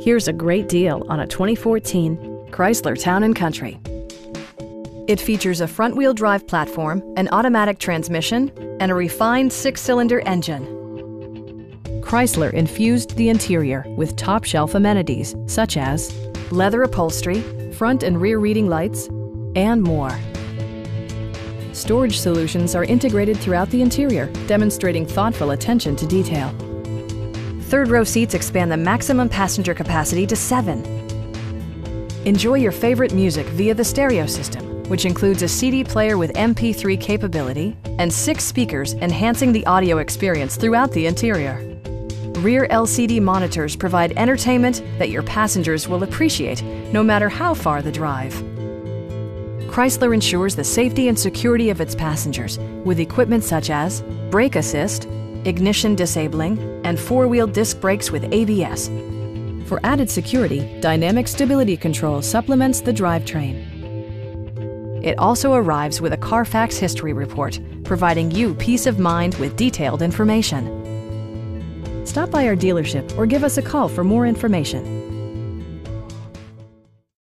Here's a great deal on a 2014 Chrysler Town & Country. It features a front-wheel drive platform, an automatic transmission, and a refined six-cylinder engine. Chrysler infused the interior with top-shelf amenities such as leather upholstery, front and rear reading lights, and more. Storage solutions are integrated throughout the interior, demonstrating thoughtful attention to detail. Third row seats expand the maximum passenger capacity to seven. Enjoy your favorite music via the stereo system, which includes a CD player with MP3 capability and six speakers enhancing the audio experience throughout the interior. Rear LCD monitors provide entertainment that your passengers will appreciate no matter how far the drive. Chrysler ensures the safety and security of its passengers with equipment such as brake assist, ignition disabling, and four-wheel disc brakes with ABS. For added security, Dynamic Stability Control supplements the drivetrain. It also arrives with a Carfax history report, providing you peace of mind with detailed information. Stop by our dealership or give us a call for more information.